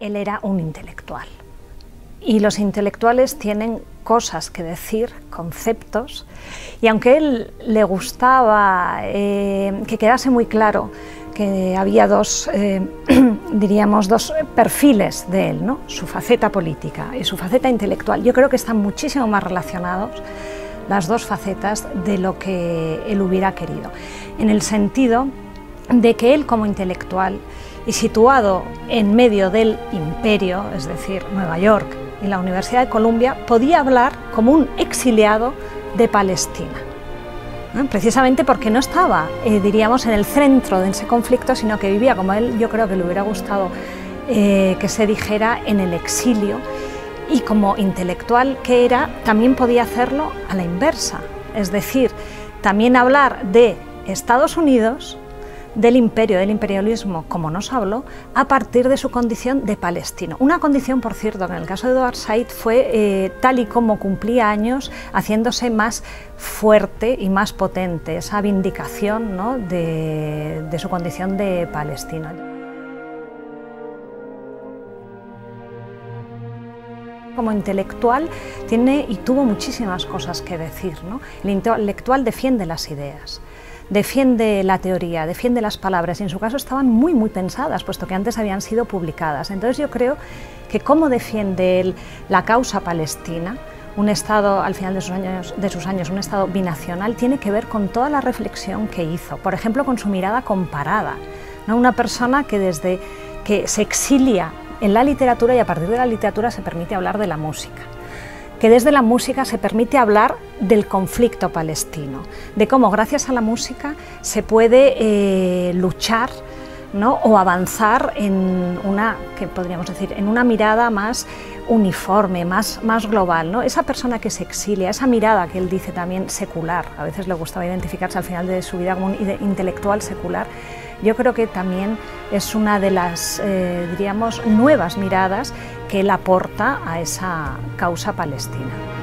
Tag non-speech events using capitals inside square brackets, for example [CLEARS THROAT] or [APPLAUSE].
Él era un intelectual. Y los intelectuales tienen cosas que decir, conceptos, y aunque a él le gustaba eh, que quedase muy claro que había dos, eh, [CLEARS THROAT] diríamos, dos perfiles de él, ¿no? su faceta política y su faceta intelectual, yo creo que están muchísimo más relacionados las dos facetas de lo que él hubiera querido, en el sentido de que él como intelectual y situado en medio del imperio, es decir, Nueva York y la Universidad de Columbia, podía hablar como un exiliado de Palestina. Precisamente porque no estaba, eh, diríamos, en el centro de ese conflicto, sino que vivía, como él yo creo que le hubiera gustado eh, que se dijera, en el exilio. Y como intelectual que era, también podía hacerlo a la inversa, es decir, también hablar de Estados Unidos del imperio, del imperialismo, como nos habló, a partir de su condición de palestino. Una condición, por cierto, que en el caso de Edward Said fue eh, tal y como cumplía años, haciéndose más fuerte y más potente, esa vindicación ¿no? de, de su condición de palestino. Como intelectual tiene y tuvo muchísimas cosas que decir. ¿no? El intelectual defiende las ideas defiende la teoría, defiende las palabras y en su caso estaban muy muy pensadas, puesto que antes habían sido publicadas. Entonces yo creo que cómo defiende él la causa palestina, un Estado al final de sus, años, de sus años, un Estado binacional, tiene que ver con toda la reflexión que hizo, por ejemplo con su mirada comparada, ¿no? una persona que desde que se exilia en la literatura y a partir de la literatura se permite hablar de la música que desde la música se permite hablar del conflicto palestino, de cómo gracias a la música se puede eh, luchar ¿no? o avanzar en una, que podríamos decir, en una mirada más uniforme, más, más global. ¿no? Esa persona que se exilia, esa mirada que él dice también secular, a veces le gustaba identificarse al final de su vida como un intelectual secular, yo creo que también es una de las, eh, diríamos, nuevas miradas que él aporta a esa causa palestina.